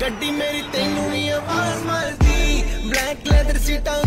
ਗੱਡੀ ਮੇਰੀ ਤੈਨੂੰ ਨਹੀਂ ਆਵਾਜ਼ ਮਾਰਦੀ ਬਲੈਕ ਲੈਦਰ ਸੀਟਾਂ